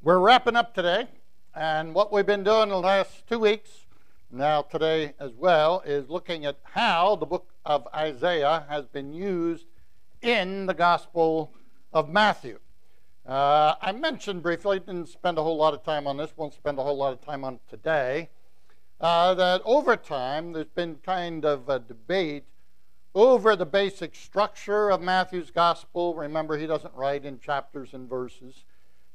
We're wrapping up today, and what we've been doing the last two weeks, now today as well, is looking at how the book of Isaiah has been used in the Gospel of Matthew. Uh, I mentioned briefly, didn't spend a whole lot of time on this, won't spend a whole lot of time on it today, uh, that over time there's been kind of a debate over the basic structure of Matthew's Gospel. Remember, he doesn't write in chapters and verses.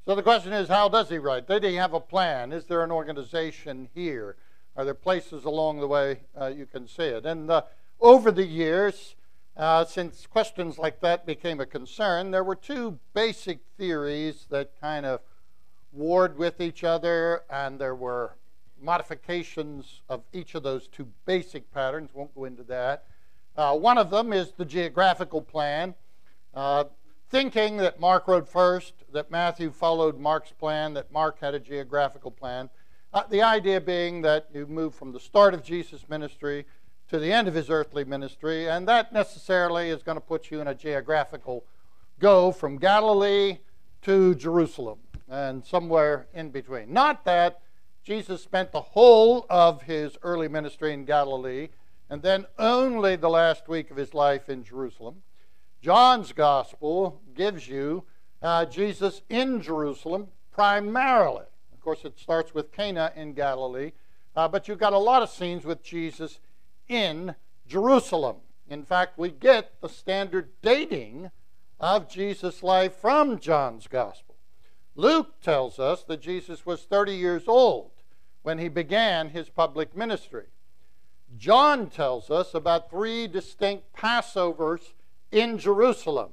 So the question is, how does he write? Did he have a plan? Is there an organization here? Are there places along the way uh, you can see it? And uh, over the years, uh, since questions like that became a concern, there were two basic theories that kind of warred with each other, and there were modifications of each of those two basic patterns. Won't go into that. Uh, one of them is the geographical plan. Thinking that Mark wrote first, that Matthew followed Mark's plan, that Mark had a geographical plan. Uh, the idea being that you move from the start of Jesus' ministry to the end of his earthly ministry, and that necessarily is going to put you in a geographical go from Galilee to Jerusalem and somewhere in between. Not that Jesus spent the whole of his early ministry in Galilee and then only the last week of his life in Jerusalem. John's gospel gives you uh, Jesus in Jerusalem primarily. Of course, it starts with Cana in Galilee, uh, but you've got a lot of scenes with Jesus in Jerusalem. In fact, we get the standard dating of Jesus' life from John's gospel. Luke tells us that Jesus was 30 years old when he began his public ministry. John tells us about three distinct Passovers in Jerusalem.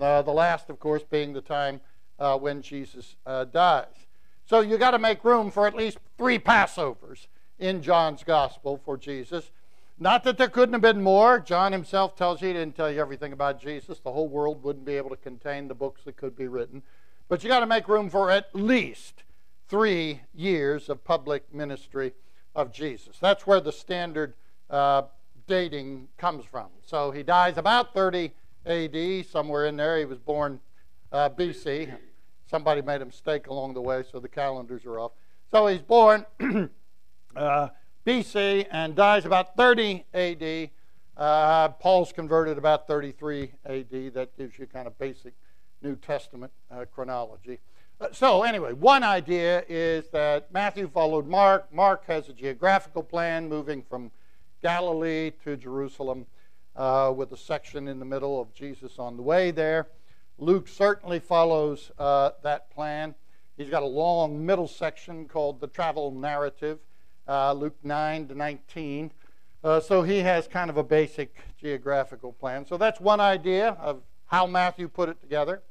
Uh, the last, of course, being the time uh, when Jesus uh, dies. So you got to make room for at least three Passovers in John's gospel for Jesus. Not that there couldn't have been more. John himself tells you he didn't tell you everything about Jesus. The whole world wouldn't be able to contain the books that could be written. But you got to make room for at least three years of public ministry of Jesus. That's where the standard uh, dating comes from. So he dies about 30 AD, somewhere in there. He was born uh, BC. Somebody made a mistake along the way, so the calendars are off. So he's born uh, BC and dies about 30 AD. Uh, Paul's converted about 33 AD. That gives you kind of basic New Testament uh, chronology. Uh, so, anyway, one idea is that Matthew followed Mark. Mark has a geographical plan moving from Galilee to Jerusalem, uh, with a section in the middle of Jesus on the way there. Luke certainly follows uh, that plan. He's got a long middle section called the travel narrative, uh, Luke 9 to 19. Uh, so he has kind of a basic geographical plan. So that's one idea of how Matthew put it together.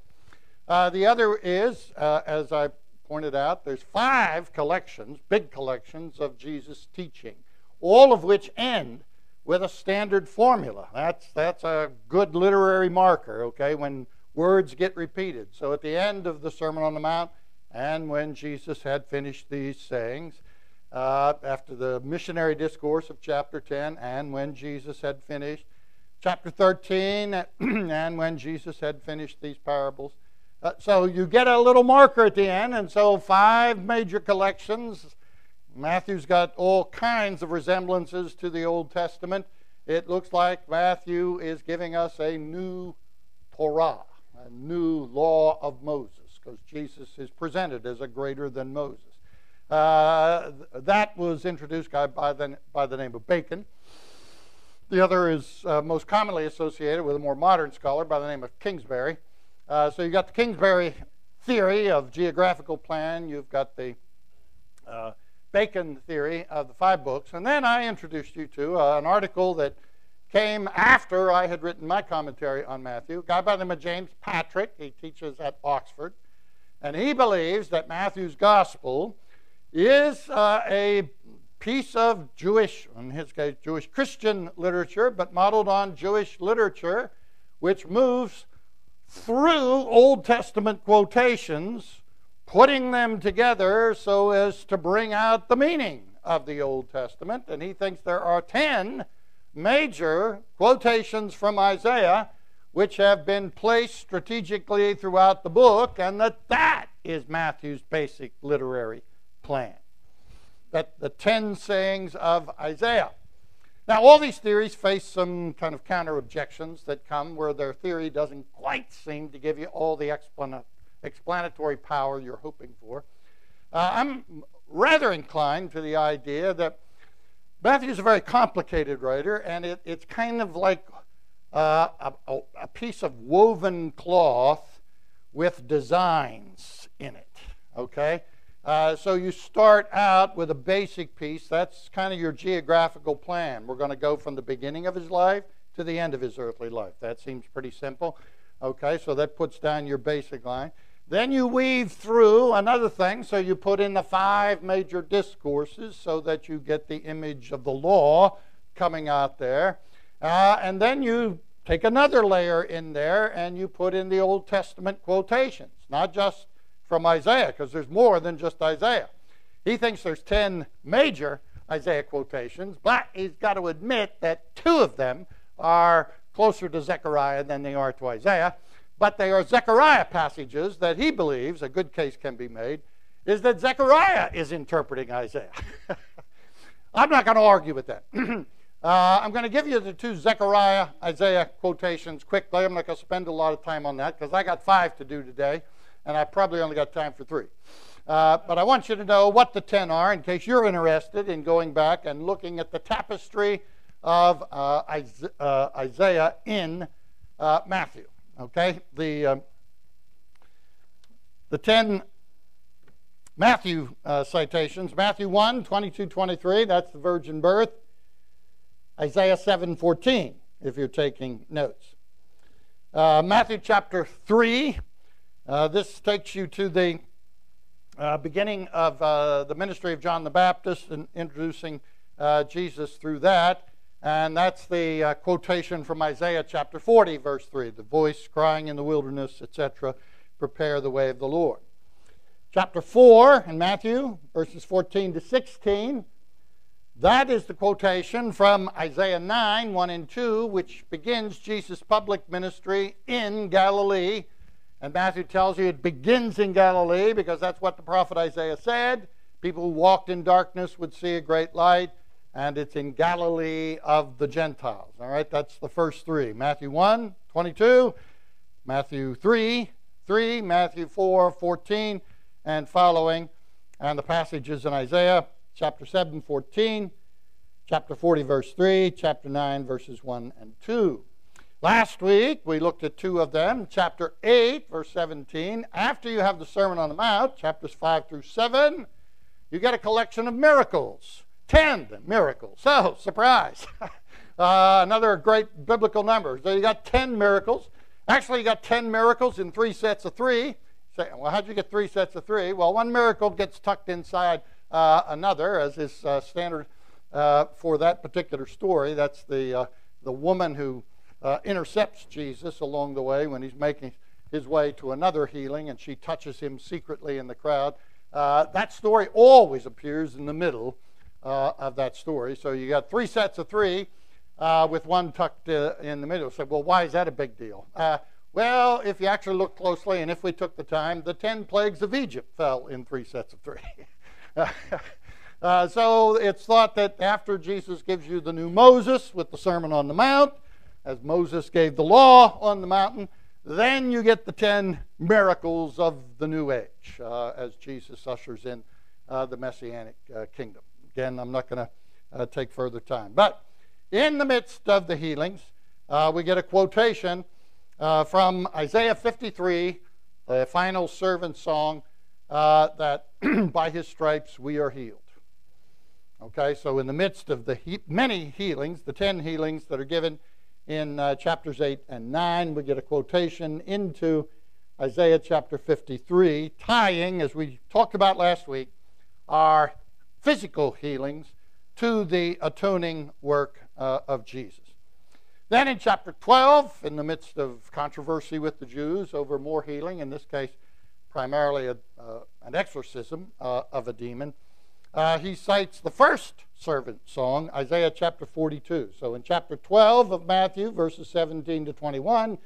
Uh, the other is, uh, as I pointed out, there's five collections, big collections of Jesus' teaching all of which end with a standard formula. That's, that's a good literary marker, okay, when words get repeated. So at the end of the Sermon on the Mount, and when Jesus had finished these sayings, uh, after the missionary discourse of chapter 10, and when Jesus had finished chapter 13, and when Jesus had finished these parables. Uh, so you get a little marker at the end, and so five major collections Matthew's got all kinds of resemblances to the Old Testament. It looks like Matthew is giving us a new Torah, a new law of Moses, because Jesus is presented as a greater than Moses. Uh, that was introduced by, the, by the name of Bacon. The other is uh, most commonly associated with a more modern scholar by the name of Kingsbury. Uh, so you've got the Kingsbury theory of geographical plan. You've got the uh, Bacon theory of the five books. And then I introduced you to uh, an article that came after I had written my commentary on Matthew. A guy by the name of James Patrick. He teaches at Oxford. And he believes that Matthew's gospel is uh, a piece of Jewish, in his case, Jewish Christian literature, but modeled on Jewish literature, which moves through Old Testament quotations putting them together so as to bring out the meaning of the Old Testament. And he thinks there are 10 major quotations from Isaiah which have been placed strategically throughout the book, and that that is Matthew's basic literary plan. That the 10 sayings of Isaiah. Now, all these theories face some kind of counter objections that come where their theory doesn't quite seem to give you all the explanatory power you're hoping for. Uh, I'm rather inclined to the idea that Matthew is a very complicated writer, and it, it's kind of like uh, a, a piece of woven cloth with designs in it. Okay? Uh, so you start out with a basic piece. That's kind of your geographical plan. We're going to go from the beginning of his life to the end of his earthly life. That seems pretty simple. Okay, so that puts down your basic line. Then you weave through another thing. So you put in the five major discourses so that you get the image of the law coming out there. Uh, and then you take another layer in there and you put in the Old Testament quotations, not just from Isaiah, because there's more than just Isaiah. He thinks there's 10 major Isaiah quotations, but he's got to admit that two of them are closer to Zechariah than they are to Isaiah. But they are Zechariah passages that he believes, a good case can be made, is that Zechariah is interpreting Isaiah. I'm not going to argue with that. uh, I'm going to give you the two Zechariah Isaiah quotations quickly. I'm not going to spend a lot of time on that because I got five to do today and I probably only got time for three. Uh, but I want you to know what the ten are in case you're interested in going back and looking at the tapestry of uh, uh Isaiah in uh, Matthew. Okay? The, um, the ten Matthew uh, citations Matthew 1, 22, 23, that's the virgin birth. Isaiah 7, 14, if you're taking notes. Uh, Matthew chapter 3, uh, this takes you to the uh, beginning of uh, the ministry of John the Baptist and introducing Jesus through that. And that's the uh, quotation from Isaiah chapter 40, verse 3 the voice crying in the wilderness, etc., prepare the way of the Lord. Chapter 4 in Matthew, verses 14 to 16. That is the quotation from Isaiah 9, 1 and 2, which begins Jesus' public ministry in Galilee and Matthew tells you it begins in Galilee because that's what the prophet Isaiah said. People who walked in darkness would see a great light, and it's in Galilee of the Gentiles. All right, that's the first three Matthew 1, 22, Matthew 3, 3, Matthew 4, 14, and following, and the passages in Isaiah chapter 7, 14, chapter 40, verse 3, chapter 9, verses 1 and 2. Last week, we looked at two of them. Chapter 8, verse 17. After you have the Sermon on the Mount, chapters 5 through 7, you get a collection of miracles. Ten miracles. So, surprise. uh, another great biblical number. So, you got 10 miracles. Actually, you got 10 miracles in three sets of three. Say, well, how'd you get three sets of three? Well, one miracle gets tucked inside uh, another, as is uh, standard uh, for that particular story. That's the, uh, the woman who uh, intercepts Jesus along the way when he's making his way to another healing, and she touches him secretly in the crowd. Uh, that story always appears in the middle uh, of that story. So you got three sets of three uh, with one tucked uh, in the middle. So, well, why is that a big deal? Uh, well, if you actually look closely, and if we took the time, the ten plagues of Egypt fell in three sets of three. Uh, so it's thought that after Jesus gives you the new Moses with the Sermon on the Mount, as Moses gave the law on the mountain, then you get the ten miracles of the new age uh, as Jesus ushers in the messianic kingdom. Again, I'm not going to uh, take further time. But in the midst of the healings, uh, we get a quotation uh, from Isaiah 53, the final servant song, that by his stripes we are healed. Okay, so in the midst of the he- many healings, the ten healings that are given in uh, chapters 8 and 9. We get a quotation into Isaiah chapter 53, tying, as we talked about last week, our physical healings to the atoning work uh, of Jesus. Then in chapter 12, in the midst of controversy with the Jews over more healing, in this case, primarily a, uh, an exorcism uh, of a demon, uh, he cites the first servant song, Isaiah chapter 42. So in chapter 12 of Matthew, verses 17 to 21,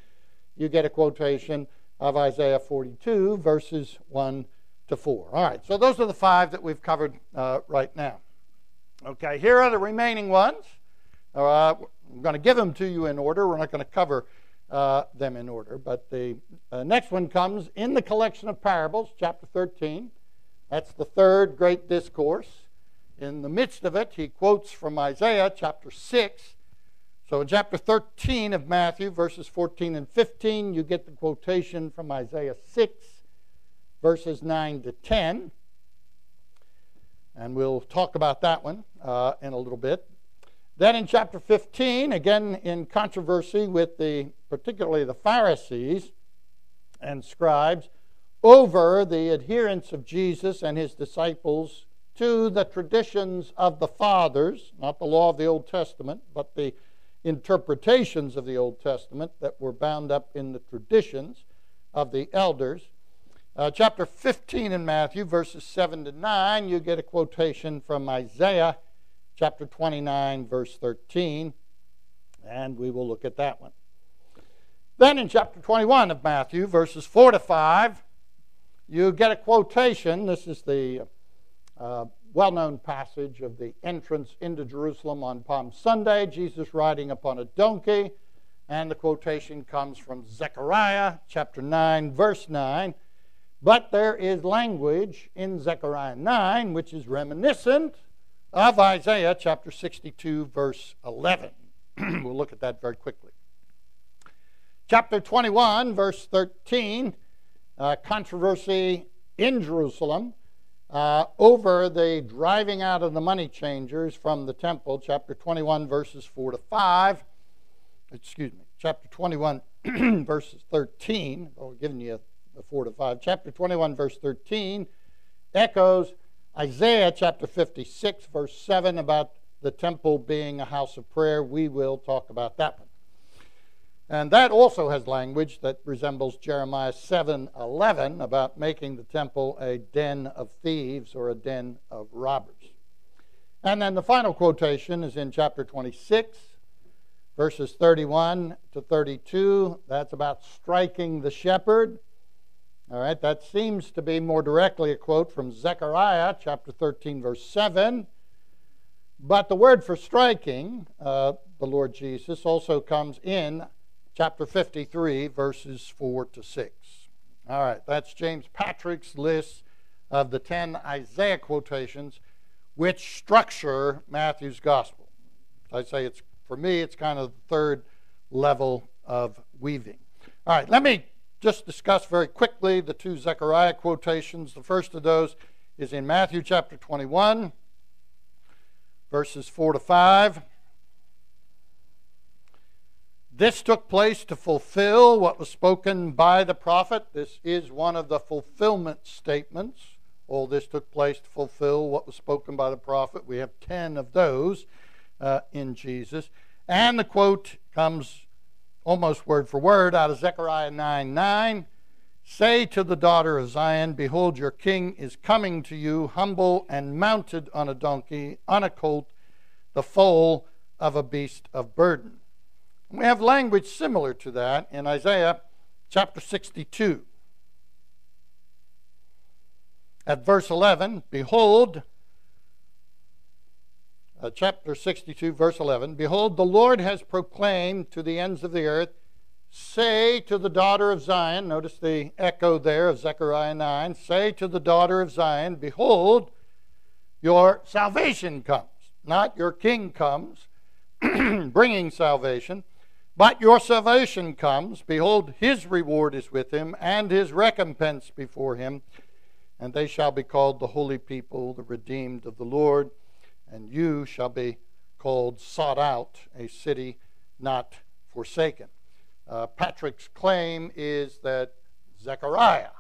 you get a quotation of Isaiah 42, verses 1 to 4. All right, so those are the five that we've covered uh, right now. Okay, here are the remaining ones. Uh, I'm going to give them to you in order. We're not going to cover uh, them in order. But the uh, next one comes in the collection of parables, chapter 13. That's the third great discourse. In the midst of it, he quotes from Isaiah chapter 6. So in chapter 13 of Matthew, verses 14 and 15, you get the quotation from Isaiah 6, verses 9 to 10. And we'll talk about that one uh, in a little bit. Then in chapter 15, again in controversy with the particularly the Pharisees and scribes over the adherence of Jesus and his disciples to the traditions of the fathers, not the law of the Old Testament, but the interpretations of the Old Testament that were bound up in the traditions of the elders. Uh, chapter 15 in Matthew, verses 7 to 9, you get a quotation from Isaiah chapter 29, verse 13, and we will look at that one. Then in chapter 21 of Matthew, verses 4 to 5, you get a quotation. This is the uh, well known passage of the entrance into Jerusalem on Palm Sunday, Jesus riding upon a donkey. And the quotation comes from Zechariah chapter 9, verse 9. But there is language in Zechariah 9 which is reminiscent of Isaiah chapter 62, verse 11. we'll look at that very quickly. Chapter 21, verse 13, uh, controversy in Jerusalem uh, over the driving out of the money changers from the temple. Chapter 21, verses 4 to 5. Excuse me. Chapter 21, verses 13. Oh, giving you 4 to 5. Chapter 21, verse 13 echoes Isaiah chapter 56, verse 7, about the temple being a house of prayer. We will talk about that one. And that also has language that resembles Jeremiah 7:11 about making the temple a den of thieves or a den of robbers. And then the final quotation is in chapter 26, verses 31 to 32. That's about striking the shepherd. All right, that seems to be more directly a quote from Zechariah chapter 13, verse 7. But the word for striking, uh, the Lord Jesus, also comes in chapter 53, verses 4 to 6. All right, that's James Patrick's list of the 10 Isaiah quotations which structure Matthew's gospel. I say it's, for me, it's kind of the third level of weaving. All right, let me just discuss very quickly the two Zechariah quotations. The first of those is in Matthew chapter 21, verses 4 to 5. This took place to fulfill what was spoken by the prophet. This is one of the fulfillment statements. All this took place to fulfill what was spoken by the prophet. We have 10 of those uh, in Jesus. And the quote comes almost word for word out of Zechariah 9 9. Say to the daughter of Zion, Behold, your king is coming to you, humble and mounted on a donkey, on a colt, the foal of a beast of burden. We have language similar to that in Isaiah chapter 62. At verse 11, Behold, uh, chapter 62, verse 11 Behold, the Lord has proclaimed to the ends of the earth, Say to the daughter of Zion, notice the echo there of Zechariah 9, say to the daughter of Zion, Behold, your salvation comes. Not your king comes, bringing salvation, but your salvation comes. Behold, his reward is with him, and his recompense before him. And they shall be called the holy people, the redeemed of the Lord and you shall be called sought out, a city not forsaken. Uh, Patrick's claim is that Zechariah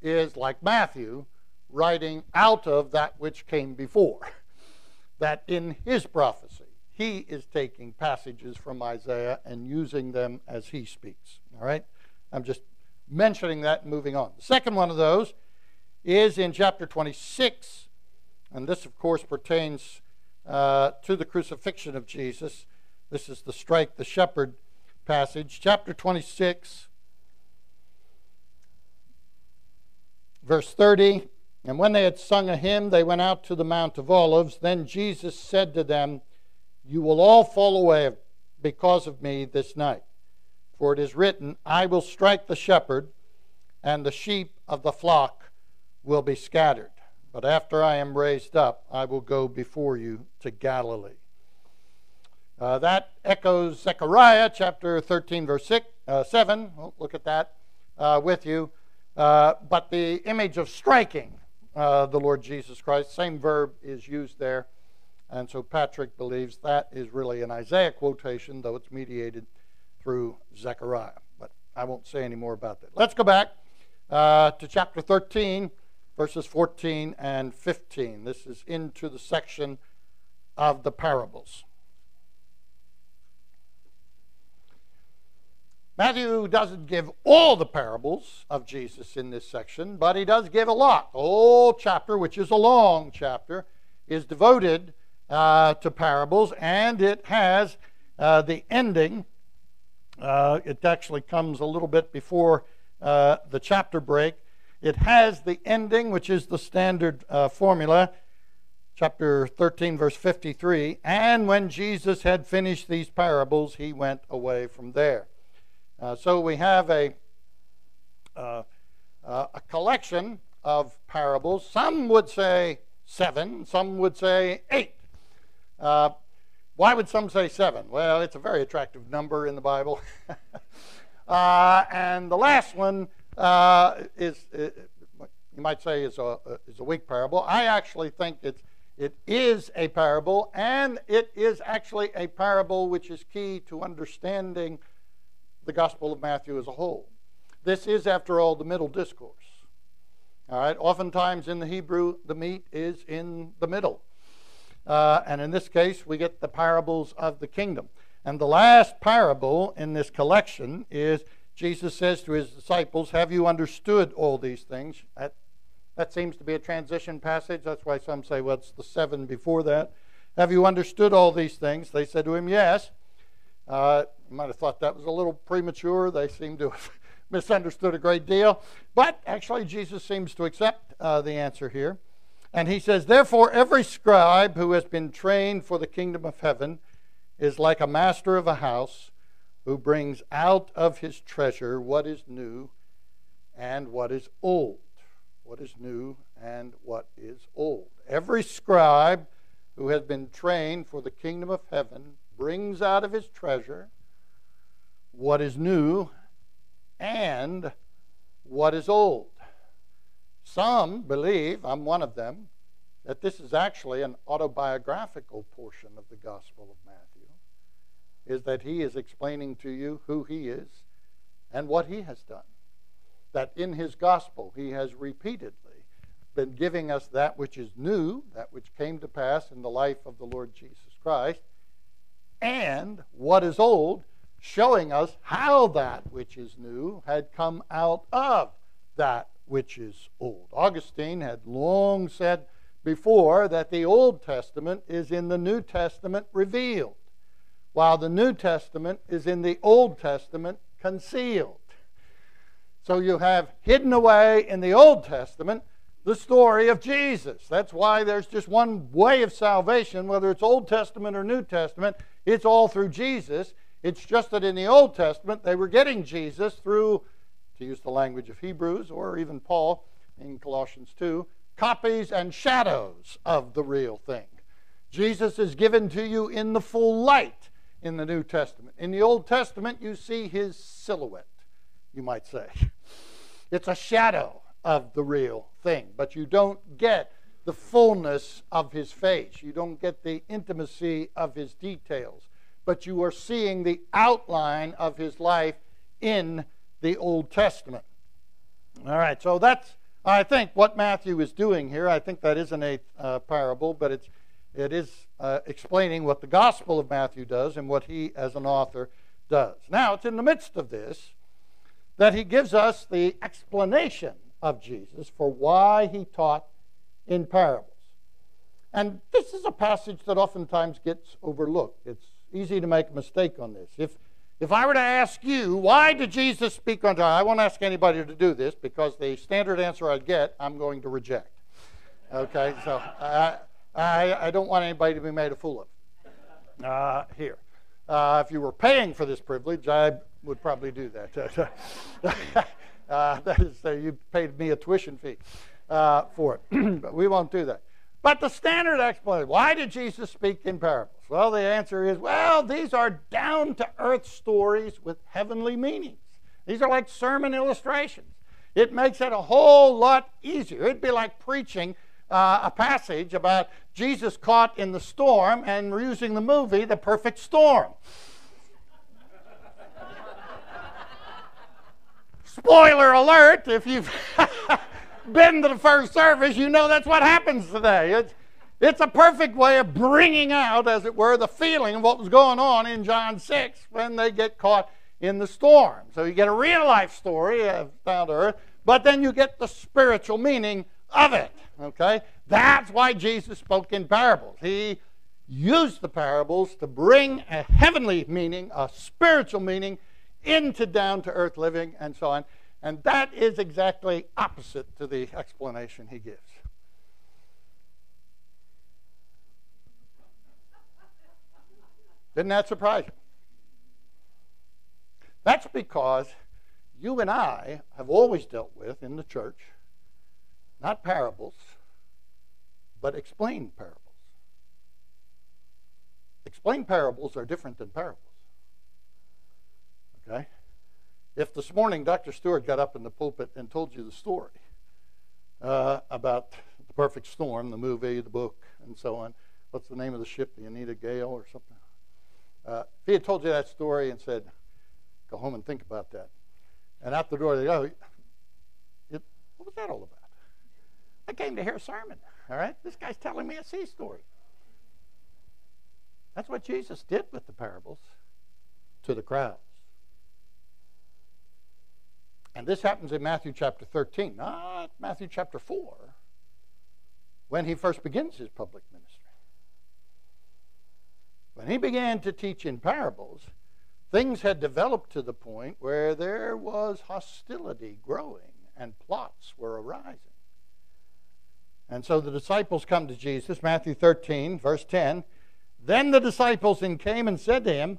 is, like Matthew, writing out of that which came before. That in his prophecy, he is taking passages from Isaiah and using them as he speaks. All right? I'm just mentioning that and moving on. The second one of those is in chapter 26 and this, of course, pertains uh, to the crucifixion of Jesus. This is the strike the shepherd passage. Chapter 26, Verse 30 And when they had sung a hymn, they went out to the Mount of Olives. Then Jesus said to them, You will all fall away because of me this night. For it is written, I will strike the shepherd, and the sheep of the flock will be scattered. But after I am raised up, I will go before you to Galilee. Uh, that echoes Zechariah chapter 13, verse six, uh, 7. We'll look at that uh, with you. Uh, but the image of striking uh, the Lord Jesus Christ, same verb is used there. And so Patrick believes that is really an Isaiah quotation, though it's mediated through Zechariah. But I won't say any more about that. Let's go back uh, to chapter 13, verses 14 and 15. This is into the section of the parables. Matthew doesn't give all the parables of Jesus in this section, but he does give a lot. The whole chapter, which is a long chapter, is devoted uh, to parables, and it has uh, the ending. Uh, it actually comes a little bit before uh, the chapter break. It has the ending, which is the standard uh, formula, chapter 13, verse 53. And when Jesus had finished these parables, he went away from there. Uh, so we have a, uh, uh, a collection of parables. Some would say seven, some would say eight. Uh, why would some say seven? Well, it's a very attractive number in the Bible. Uh, and the last one uh, is, you might say, is a, is a weak parable. I actually think it's it is a parable, and it is actually a parable which is key to understanding the Gospel of Matthew as a whole. This is, after all, the middle discourse. All right, oftentimes in the Hebrew, the meat is in the middle. Uh, and in this case, we get the parables of the kingdom. And the last parable in this collection is Jesus says to his disciples, Have you understood all these things? That, that seems to be a transition passage. That's why some say, Well, it's the seven before that. Have you understood all these things? They said to him, Yes. Uh, you might have thought that was a little premature. They seem to have misunderstood a great deal. But actually, Jesus seems to accept uh, the answer here. And he says, Therefore, every scribe who has been trained for the kingdom of heaven is like a master of a house who brings out of his treasure what is new and what is old. What is new and what is old. Every scribe who has been trained for the kingdom of heaven brings out of his treasure what is new and what is old. Some believe, I'm one of them, that this is actually an autobiographical portion of the Gospel of Matthew, is that he is explaining to you who he is and what he has done. That in his Gospel he has repeatedly been giving us that which is new, that which came to pass in the life of the Lord Jesus Christ, and what is old, showing us how that which is new had come out of that which is old. Augustine had long said before that the Old Testament is in the New Testament revealed, while the New Testament is in the Old Testament concealed. So you have hidden away in the Old Testament the story of Jesus. That's why there's just one way of salvation, whether it's Old Testament or New Testament, it's all through Jesus. It's just that in the Old Testament, they were getting Jesus through, to use the language of Hebrews or even Paul in Colossians 2, copies and shadows of the real thing. Jesus is given to you in the full light in the New Testament. In the Old Testament, you see his silhouette, you might say. It's a shadow of the real thing, but you don't get the fullness of his face. You don't get the intimacy of his details, but you are seeing the outline of his life in the Old Testament. All right, so that's, I think, what Matthew is doing here. I think that is an eighth uh, parable, but it's, it is uh, explaining what the Gospel of Matthew does and what he, as an author, does. Now, it's in the midst of this that he gives us the explanation of Jesus for why he taught in parables. And this is a passage that oftentimes gets overlooked. It's easy to make a mistake on this. If, if I were to ask you, why did Jesus speak on time? I won't ask anybody to do this because the standard answer I'd get, I'm going to reject. Okay, so I, I, I don't want anybody to be made a fool of. Uh, here. Uh, if you were paying for this privilege, I would probably do that. uh, that is, uh, you paid me a tuition fee uh, for it, but we won't do that. But the standard explanation why did Jesus speak in parables? Well, the answer is well, these are down to earth stories with heavenly meanings. These are like sermon illustrations. It makes it a whole lot easier. It'd be like preaching uh, a passage about Jesus caught in the storm and we're using the movie The Perfect Storm. Spoiler alert, if you've been to the first service, you know that's what happens today. It's, it's a perfect way of bringing out, as it were, the feeling of what was going on in John 6 when they get caught in the storm. So you get a real life story of down to earth, but then you get the spiritual meaning of it. Okay? That's why Jesus spoke in parables. He used the parables to bring a heavenly meaning, a spiritual meaning into down to earth living and so on. And that is exactly opposite to the explanation he gives. Didn't that surprise you? That's because you and I have always dealt with in the church not parables, but explained parables. Explained parables are different than parables. Okay? If this morning Dr. Stewart got up in the pulpit and told you the story uh, about the perfect storm, the movie, the book, and so on, what's the name of the ship, the Anita Gale or something? Uh, if he had told you that story and said, go home and think about that, and out the door they go, it, what was that all about? I came to hear a sermon, all right? This guy's telling me a sea story. That's what Jesus did with the parables to the crowds. And this happens in Matthew chapter 13, not Matthew chapter 4, when he first begins his public ministry. When he began to teach in parables, things had developed to the point where there was hostility growing and plots were arising. And so the disciples come to Jesus, Matthew 13, verse 10. Then the disciples came and said to him,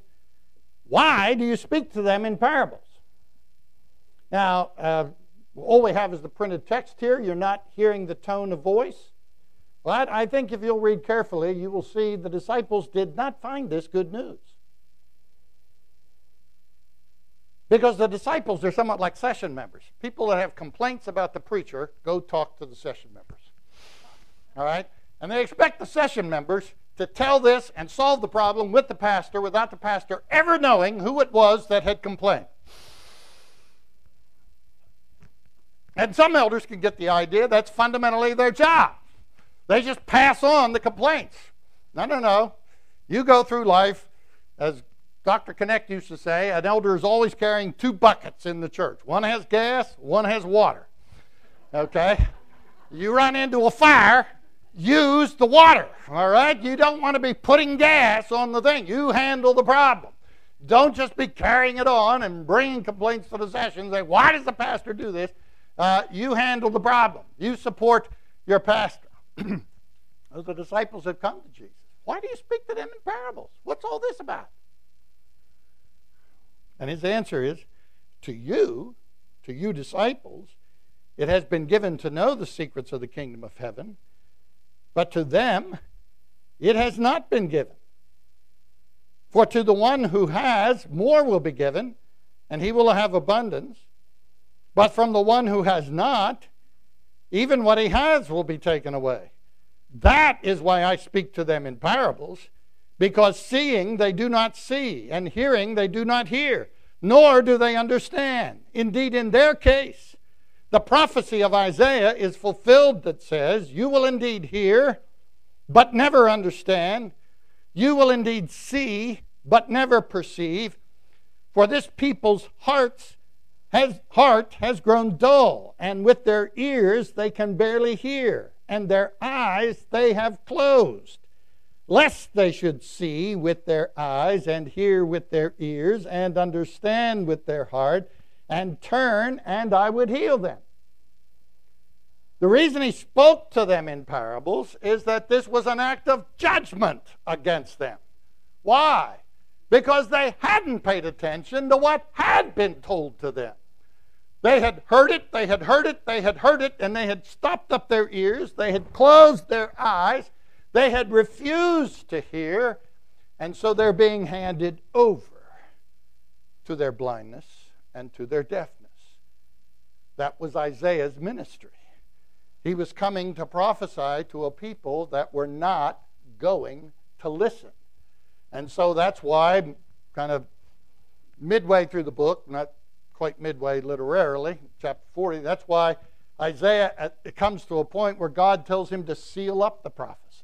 Why do you speak to them in parables? Now, uh, all we have is the printed text here. You're not hearing the tone of voice. But I think if you'll read carefully, you will see the disciples did not find this good news. Because the disciples are somewhat like session members. People that have complaints about the preacher go talk to the session members. All right? And they expect the session members to tell this and solve the problem with the pastor without the pastor ever knowing who it was that had complained. And some elders can get the idea that's fundamentally their job. They just pass on the complaints. No, no, no. You go through life, as Dr. Connect used to say, an elder is always carrying two buckets in the church. One has gas, one has water. Okay? You run into a fire, use the water. All right? You don't want to be putting gas on the thing. You handle the problem. Don't just be carrying it on and bringing complaints to the session. Say, why does the pastor do this? Uh, you handle the problem. You support your pastor. Those the disciples have come to Jesus. Why do you speak to them in parables? What's all this about? And his answer is to you, to you disciples, it has been given to know the secrets of the kingdom of heaven, but to them it has not been given. For to the one who has, more will be given, and he will have abundance. But from the one who has not, even what he has will be taken away. That is why I speak to them in parables, because seeing they do not see, and hearing they do not hear, nor do they understand. Indeed, in their case, the prophecy of Isaiah is fulfilled that says, You will indeed hear, but never understand. You will indeed see, but never perceive. For this people's hearts has, heart has grown dull, and with their ears they can barely hear, and their eyes they have closed, lest they should see with their eyes, and hear with their ears, and understand with their heart, and turn, and I would heal them. The reason he spoke to them in parables is that this was an act of judgment against them. Why? Because they hadn't paid attention to what had been told to them. They had heard it, they had heard it, they had heard it, and they had stopped up their ears, they had closed their eyes, they had refused to hear, and so they're being handed over to their blindness and to their deafness. That was Isaiah's ministry. He was coming to prophesy to a people that were not going to listen. And so that's why, kind of midway through the book, not quite midway literarily, chapter 40, that's why Isaiah, it comes to a point where God tells him to seal up the prophecy.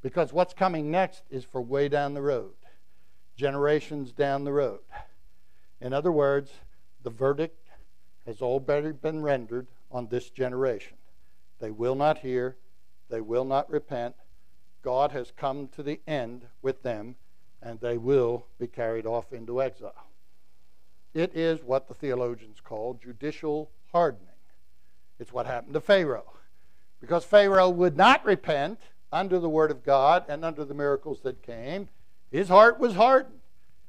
Because what's coming next is for way down the road, generations down the road. In other words, the verdict has already been rendered on this generation. They will not hear, they will not repent. God has come to the end with them, and they will be carried off into exile. It is what the theologians call judicial hardening. It's what happened to Pharaoh. Because Pharaoh would not repent under the word of God and under the miracles that came, his heart was hardened.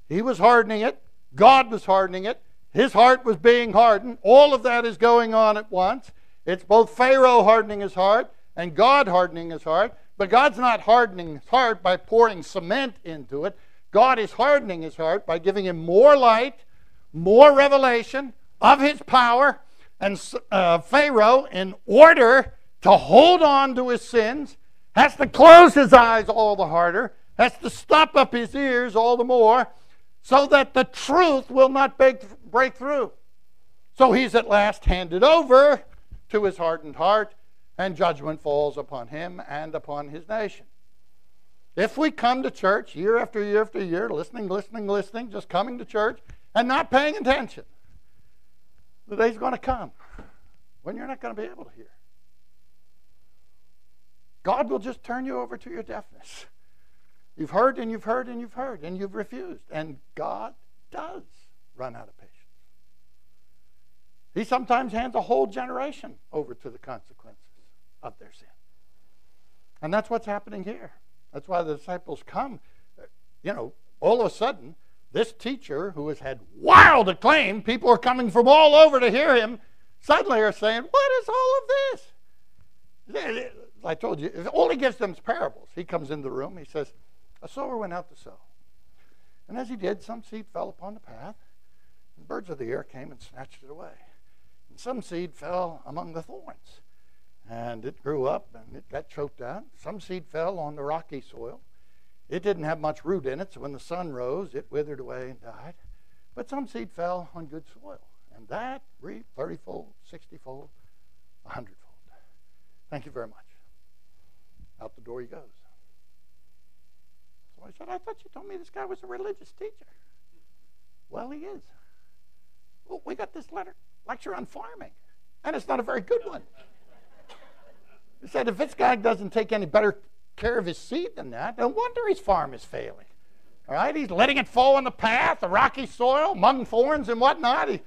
He was hardening it, God was hardening it, his heart was being hardened. All of that is going on at once. It's both Pharaoh hardening his heart and God hardening his heart. But God's not hardening his heart by pouring cement into it. God is hardening his heart by giving him more light, more revelation of his power. And uh, Pharaoh, in order to hold on to his sins, has to close his eyes all the harder, has to stop up his ears all the more, so that the truth will not break, through. So he's at last handed over to his hardened heart, and judgment falls upon him and upon his nation. If we come to church year after year after year, listening, listening, listening, just coming to church and not paying attention, the day's going to come when you're not going to be able to hear. God will just turn you over to your deafness. You've heard and you've heard and you've heard and you've refused. And God does run out of patience. He sometimes hands a whole generation over to the consequences of their sin. And that's what's happening here. That's why the disciples come. You know, all of a sudden, this teacher who has had wild acclaim, people are coming from all over to hear him, suddenly are saying, What is all of this? I told you, all he gives them is parables. He comes into the room, he says, A sower went out to sow. And as he did, some seed fell upon the path, and birds of the air came and snatched it away. And some seed fell among the thorns, and it grew up and it got choked out. Some seed fell on the rocky soil. It didn't have much root in it, so when the sun rose, it withered away and died. But some seed fell on good soil, and that reaped 30 fold, 60 fold, 100 fold. Thank you very much. Out the door he goes. I said, I thought you told me this guy was a religious teacher. Well, he is. Well, we got this letter lecture on farming, and it's not a very good one. He said, if this guy doesn't take any better care of his seed than that, no wonder his farm is failing. All right, he's letting it fall on the path, the rocky soil, among thorns and whatnot. He,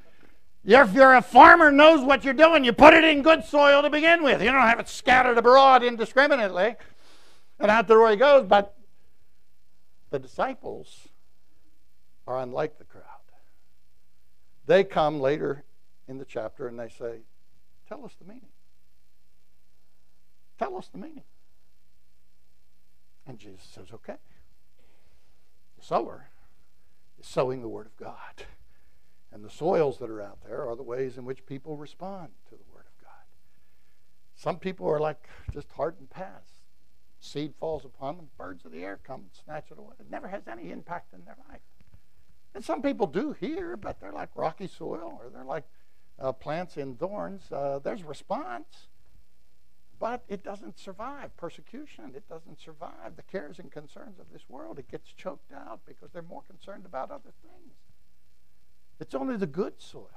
if you're a farmer, knows what you're doing. You put it in good soil to begin with. You don't have it scattered abroad indiscriminately. And out the door he goes. But the disciples are unlike the crowd. They come later in the chapter and they say, Tell us the meaning. Tell us the meaning. And Jesus says, Okay. The sower is sowing the Word of God. And the soils that are out there are the ways in which people respond to the Word of God. Some people are like just hardened paths. Seed falls upon them, birds of the air come and snatch it away. It never has any impact in their life. And some people do hear, but they're like rocky soil or they're like uh, plants in thorns, uh, there's response, but it doesn't survive persecution. It doesn't survive the cares and concerns of this world. It gets choked out because they're more concerned about other things. It's only the good soil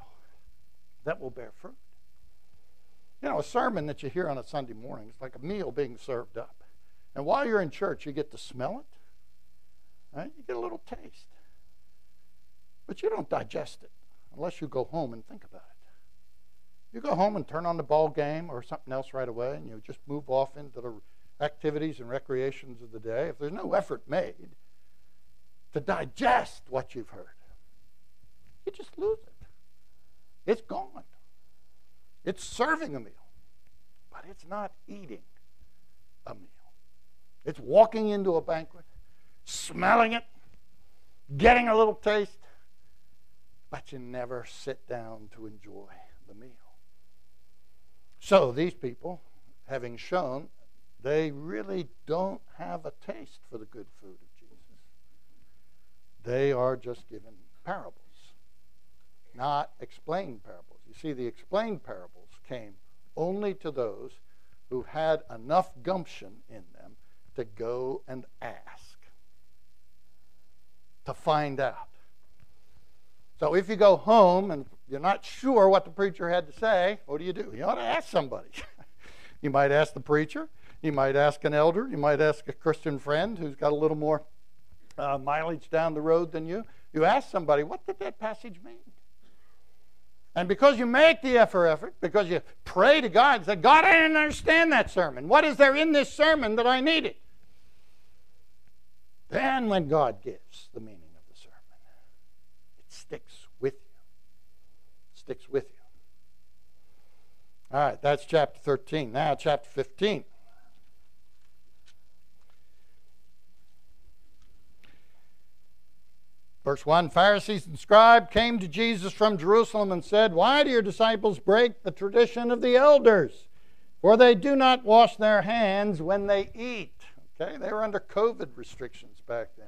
that will bear fruit. You know, a sermon that you hear on a Sunday morning is like a meal being served up. And while you're in church, you get to smell it. Right? You get a little taste. But you don't digest it unless you go home and think about it. You go home and turn on the ball game or something else right away, and you just move off into the activities and recreations of the day. If there's no effort made to digest what you've heard, you just lose it. It's gone. It's serving a meal, but it's not eating a meal. It's walking into a banquet, smelling it, getting a little taste, but you never sit down to enjoy the meal. So these people, having shown they really don't have a taste for the good food of Jesus, they are just given parables, not explained parables. You see, the explained parables came only to those who had enough gumption in them to go and ask, to find out. So if you go home and you're not sure what the preacher had to say, what do you do? You ought to ask somebody. you might ask the preacher. You might ask an elder. You might ask a Christian friend who's got a little more uh, mileage down the road than you. You ask somebody, what did that passage mean? And because you make the effort, because you pray to God and say, God, I didn't understand that sermon. What is there in this sermon that I needed? Then, when God gives the meaning of the sermon, it sticks with you. It sticks with you. All right, that's chapter 13. Now, chapter 15. Verse 1 Pharisees and scribes came to Jesus from Jerusalem and said, Why do your disciples break the tradition of the elders? For they do not wash their hands when they eat. Okay, they were under COVID restrictions back then.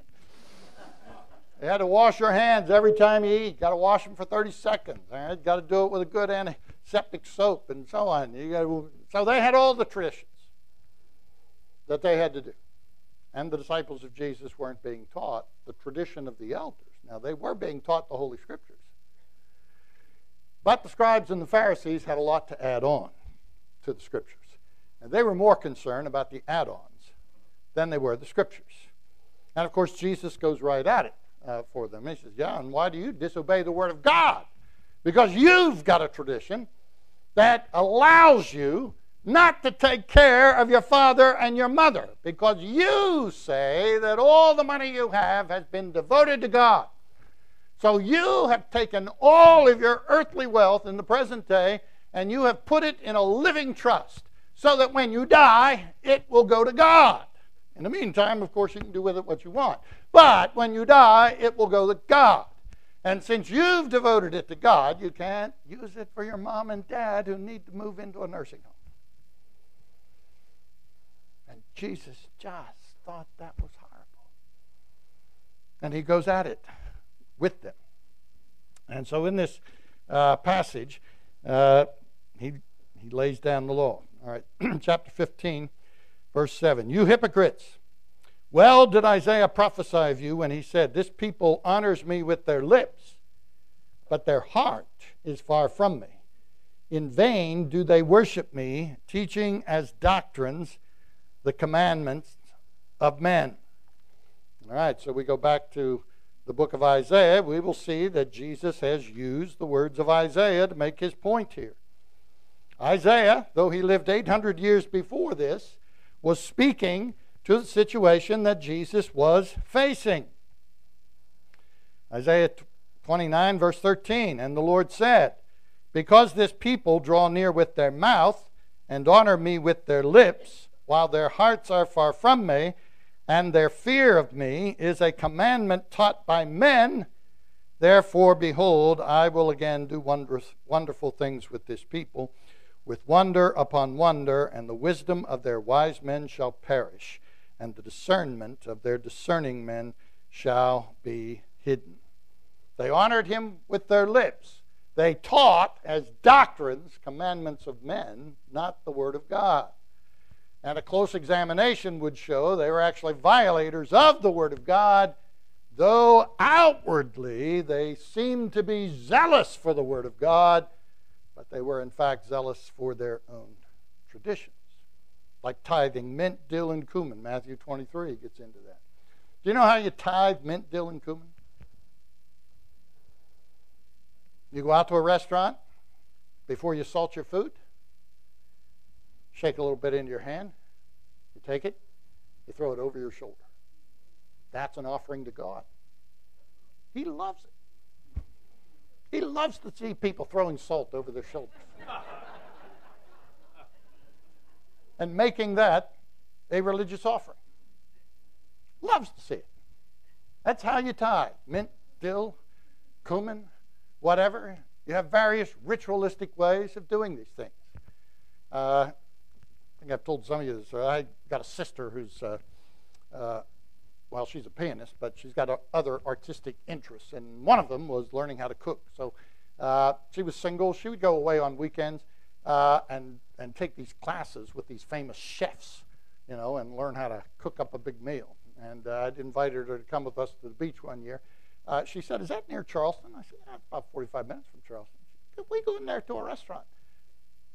They had to wash your hands every time you eat. Got to wash them for 30 seconds. All right, got to do it with a good antiseptic soap and so on. To, so they had all the traditions that they had to do. And the disciples of Jesus weren't being taught the tradition of the elders. Now, they were being taught the Holy Scriptures. But the scribes and the Pharisees had a lot to add on to the Scriptures. And they were more concerned about the add ons than they were the Scriptures. And of course, Jesus goes right at it uh, for them. He says, Yeah, and why do you disobey the Word of God? Because you've got a tradition that allows you not to take care of your father and your mother because you say that all the money you have has been devoted to God. So you have taken all of your earthly wealth in the present day and you have put it in a living trust so that when you die, it will go to God. In the meantime, of course, you can do with it what you want. But when you die, it will go to God. And since you've devoted it to God, you can't use it for your mom and dad who need to move into a nursing home. And Jesus just thought that was horrible. And he goes at it with them. And so in this uh, passage, uh, he, he lays down the law. All right, chapter 15, verse 7. You hypocrites! Well did Isaiah prophesy of you when he said, This people honors me with their lips, but their heart is far from me. In vain do they worship me, teaching as doctrines the commandments of men. All right, so we go back to the book of Isaiah, we will see that Jesus has used the words of Isaiah to make his point here. Isaiah, though he lived 800 years before this, was speaking to the situation that Jesus was facing. Isaiah 29, verse 13, and the Lord said, Because this people draw near with their mouth and honor me with their lips, while their hearts are far from me, and their fear of me is a commandment taught by men. Therefore, behold, I will again do wondrous, wonderful things with this people, with wonder upon wonder, and the wisdom of their wise men shall perish, and the discernment of their discerning men shall be hidden. They honored him with their lips. They taught as doctrines commandments of men, not the word of God. And a close examination would show they were actually violators of the Word of God, though outwardly they seemed to be zealous for the Word of God, but they were in fact zealous for their own traditions. like tithing mint, dill, and cumin. Matthew 23 gets into that. Do you know how you tithe mint, dill, and cumin? You go out to a restaurant before you salt your food, shake a little bit into your hand, you take it, you throw it over your shoulder. That's an offering to God. He loves it. He loves to see people throwing salt over their shoulders. and making that a religious offering. Loves to see it. That's how you tie mint, dill, cumin, whatever. You have various ritualistic ways of doing these things. Uh, I think I've told some of you this. Uh, I got a sister who's, uh, uh, well, she's a pianist, but she's got other artistic interests, and one of them was learning how to cook. So uh, she was single. She would go away on weekends uh, and and take these classes with these famous chefs, you know, and learn how to cook up a big meal. And uh, I'd invited her to come with us to the beach one year. Uh, she said, "Is that near Charleston?" I said, yeah, "About 45 minutes from Charleston." Said, "We go in there to a restaurant."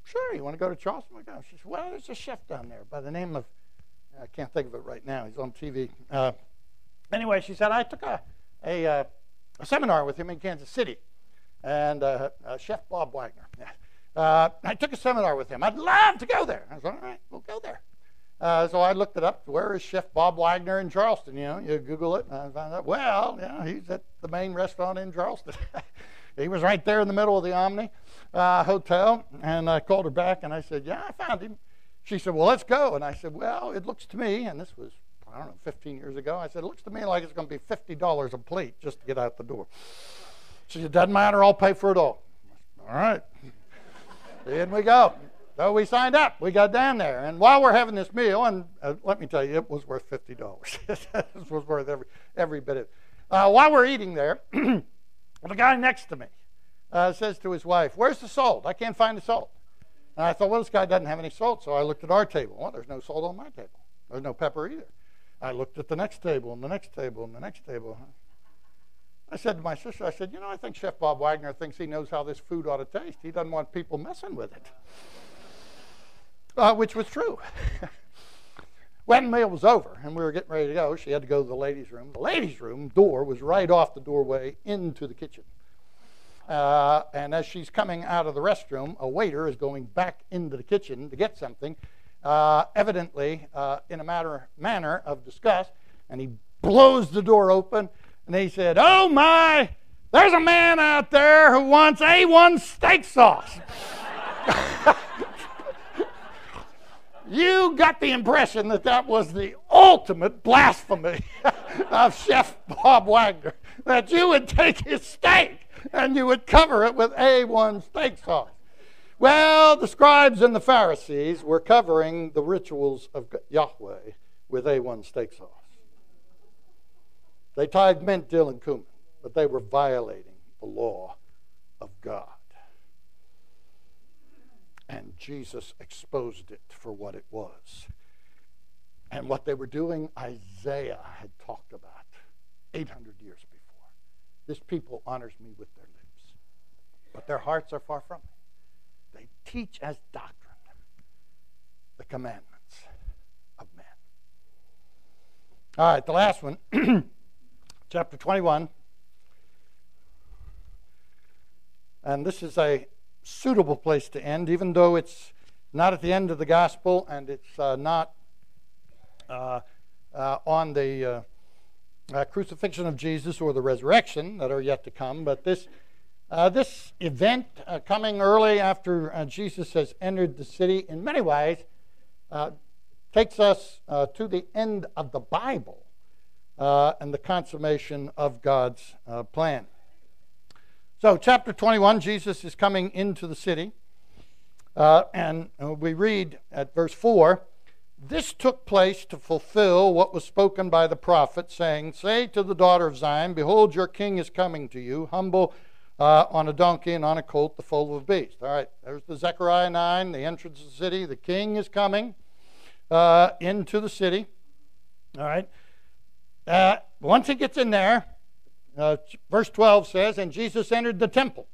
Sure, you want to go to Charleston? We go. She said, "Well, there's a chef down there by the name of I can't think of it right now. He's on TV." Uh, anyway, she said, "I took a a, uh, a, seminar with him in Kansas City, and uh, uh, Chef Bob Waggoner." Uh, I took a seminar with him. I'd love to go there. I said, all right, we'll go there. So I looked it up. Where is Chef Bob Waggoner in Charleston? You know, you Google it, and I found out. Well, know, he's at the main restaurant in Charleston. he was right there in the middle of the Omni Hotel, and I called her back, and I said, "Yeah, I found him." She said, "Well, let's go." And I said, "Well, it looks to me, and this was I don't know, 15 years ago. I said, it looks to me like it's going to be $50 a plate just to get out the door." She said, It "Doesn't matter. I'll pay for it all." All right. In we go. So we signed up. We got down there. And while we're having this meal, and uh, let me tell you, it was worth $50. it was worth every, every bit of it. Uh, while we're eating there, the guy next to me uh, says to his wife, Where's the salt? I can't find the salt. And I thought, Well, this guy doesn't have any salt. So I looked at our table. Well, there's no salt on my table. There's no pepper either. I looked at the next table and the next table and the next table. I said to my sister, I said, you know, I think Chef Bob Waggoner thinks he knows how this food ought to taste. He doesn't want people messing with it. Uh, which was true. when meal was over and we were getting ready to go, she had to go to the ladies' room. The ladies' room door was right off the doorway into the kitchen. Uh, and as she's coming out of the restroom, a waiter is going back into the kitchen to get something, uh, evidently uh, in a matter, manner of disgust, and he blows the door open and he said, Oh my, there's a man out there who wants A1 steak sauce. you got the impression that that was the ultimate blasphemy of Chef Bob Waggoner, that you would take his steak and you would cover it with A1 steak sauce. Well, the scribes and the Pharisees were covering the rituals of Yahweh with A1 steak sauce. They tied mint, dill, and cumin, but they were violating the law of God. And Jesus exposed it for what it was. And what they were doing, Isaiah had talked about 800 years before. This people honors me with their lips, but their hearts are far from me. They teach as doctrine the commandments of men. All right, the last one. chapter 21. And this is a suitable place to end, even though it's not at the end of the gospel and it's uh, not uh, uh, on the uh, uh, crucifixion of Jesus or the resurrection that are yet to come. But this, uh, this event coming early after Jesus has entered the city, in many ways, takes us to the end of the Bible uh, and the consummation of God's uh, plan. So, chapter 21, Jesus is coming into the city. Uh, and we read at verse 4 This took place to fulfill what was spoken by the prophet, saying, Say to the daughter of Zion, Behold, your king is coming to you, humble uh, on a donkey and on a colt, the foal of a beast. All right, there's the Zechariah 9, the entrance of the city. The king is coming uh, into the city. All right. Uh, once he gets in there, uh, verse 12 says, And Jesus entered the temple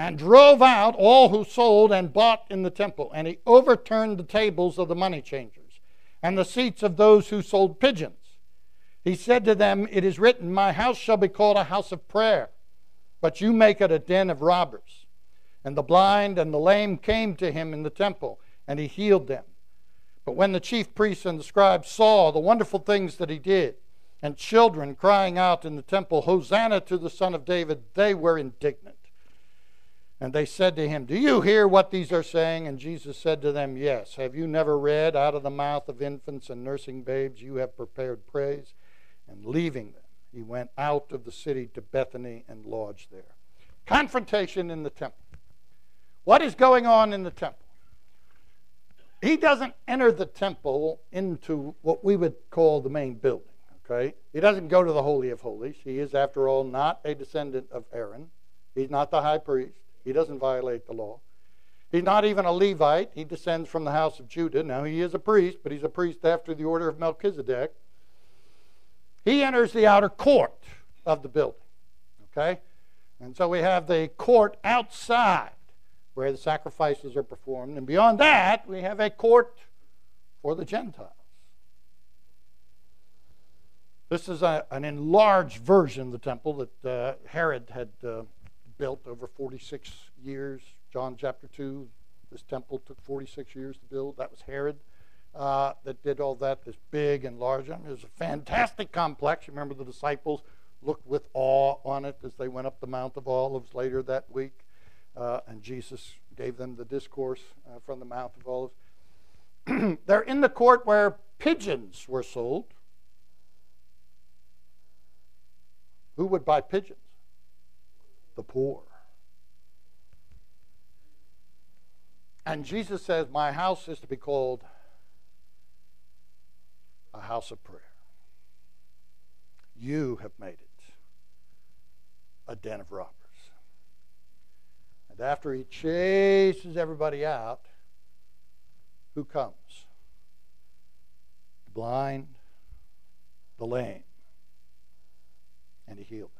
and drove out all who sold and bought in the temple. And he overturned the tables of the money changers and the seats of those who sold pigeons. He said to them, It is written, My house shall be called a house of prayer, but you make it a den of robbers. And the blind and the lame came to him in the temple, and he healed them. But when the chief priests and the scribes saw the wonderful things that he did, and children crying out in the temple, Hosanna to the Son of David, they were indignant. And they said to him, Do you hear what these are saying? And Jesus said to them, Yes. Have you never read, Out of the mouth of infants and nursing babes you have prepared praise? And leaving them, he went out of the city to Bethany and lodged there. Confrontation in the temple. What is going on in the temple? He doesn't enter the temple into what we would call the main building. Okay? He doesn't go to the Holy of Holies. He is, after all, not a descendant of Aaron. He's not the high priest. He doesn't violate the law. He's not even a Levite. He descends from the house of Judah. Now, he is a priest, but he's a priest after the order of Melchizedek. He enters the outer court of the building. Okay? And so we have the court outside where the sacrifices are performed. And beyond that, we have a court for the Gentiles. This is a, an enlarged version of the temple that uh, Herod had uh, built over 46 years. John chapter 2, this temple took 46 years to build. That was Herod uh, that did all that, this big and large. Mean, it was a fantastic complex. You remember the disciples looked with awe on it as they went up the Mount of Olives later that week. Uh, and Jesus gave them the discourse uh, from the Mount of Olives. They're in the court where pigeons were sold. Who would buy pigeons? The poor. And Jesus says, My house is to be called a house of prayer. You have made it a den of robbers. And after he chases everybody out, who comes? The blind, the lame, and he healed them.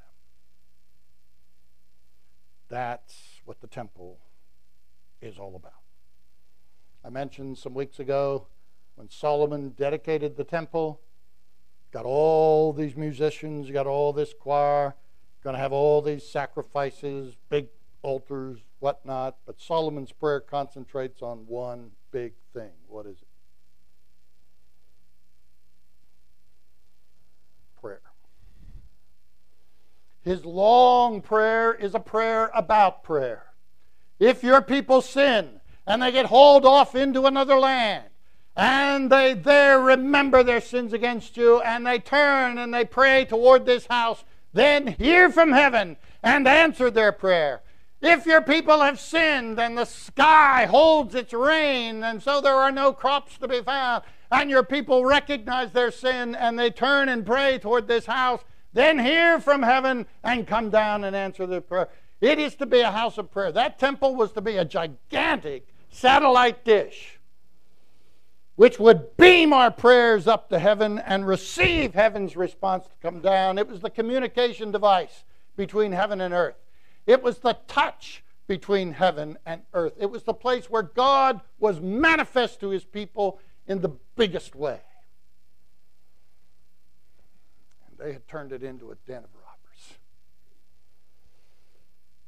That's what the temple is all about. I mentioned some weeks ago when Solomon dedicated the temple, got all these musicians, got all this choir, going to have all these sacrifices, big altars, whatnot. But Solomon's prayer concentrates on one big thing. What is it? Prayer. His long prayer is a prayer about prayer. If your people sin and they get hauled off into another land, and they there remember their sins against you, and they turn and they pray toward this house, then hear from heaven and answer their prayer. If your people have sinned and the sky holds its rain, and so there are no crops to be found, and your people recognize their sin and they turn and pray toward this house, then hear from heaven and come down and answer their prayer. It is to be a house of prayer. That temple was to be a gigantic satellite dish which would beam our prayers up to heaven and receive heaven's response to come down. It was the communication device between heaven and earth, it was the touch between heaven and earth. It was the place where God was manifest to his people in the biggest way. And they had turned it into a den of robbers.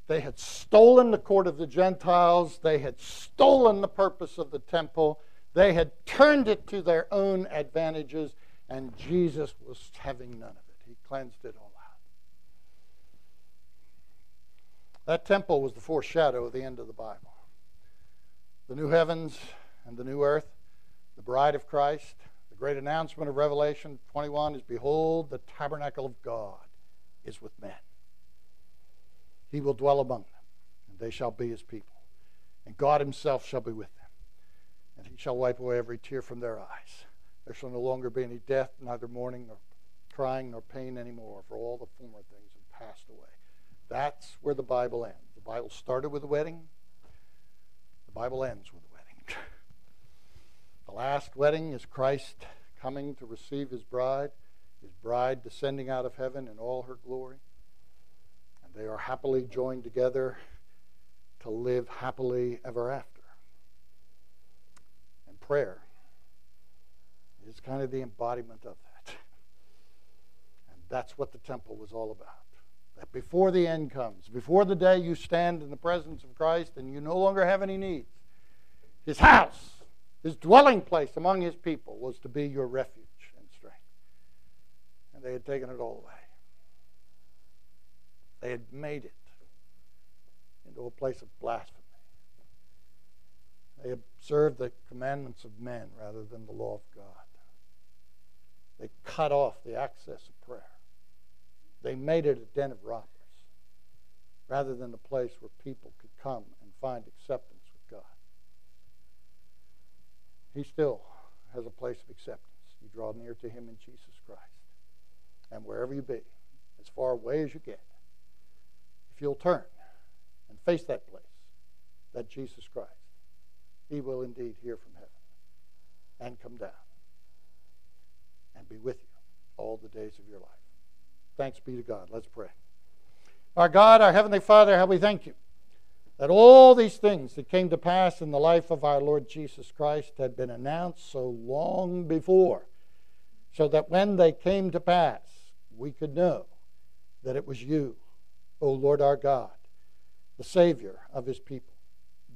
They had stolen the court of the Gentiles, they had stolen the purpose of the temple they had turned it to their own advantages, and Jesus was having none of it. He cleansed it all out. That temple was the foreshadow of the end of the Bible. The new heavens and the new earth, the bride of Christ, great announcement of Revelation 21 is Behold, the tabernacle of God is with men. He will dwell among them, and they shall be his people. And God himself shall be with them and he shall wipe away every tear from their eyes. There shall no longer be any death, neither mourning nor crying nor pain anymore, for all the former things have passed away. That's where the Bible ends. The Bible started with a wedding, the Bible ends with a wedding. The last wedding is Christ coming to receive his bride, his bride descending out of heaven in all her glory. And they are happily joined together to live happily ever after. And prayer is kind of the embodiment of that. And that's what the temple was all about. That before the end comes, before the day you stand in the presence of Christ and you no longer have any needs, his house, his dwelling place among his people was to be your refuge and strength. And they had taken it all away. They had made it into a place of blasphemy. They observed the commandments of men rather than the law of God. They cut off the access of prayer. They made it a den of robbers rather than a place where people could come and find acceptance. He still has a place of acceptance. You draw near to Him in Jesus Christ. And wherever you be, as far away as you get, if you'll turn and face that place, that Jesus Christ, He will indeed hear from heaven and come down and be with you all the days of your life. Thanks be to God. Let's pray. Our God, our Heavenly Father, how we thank you that all these things that came to pass in the life of our Lord Jesus Christ had been announced so long before, so that when they came to pass, we could know that it was you, O Lord our God, the Savior of His people.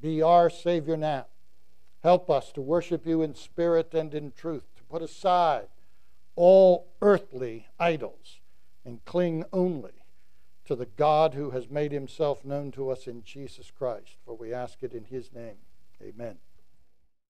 Be our Savior now. Help us to worship you in spirit and in truth, to put aside all earthly idols and cling only to the God who has made himself known to us in Jesus Christ. For we ask it in his name. Amen.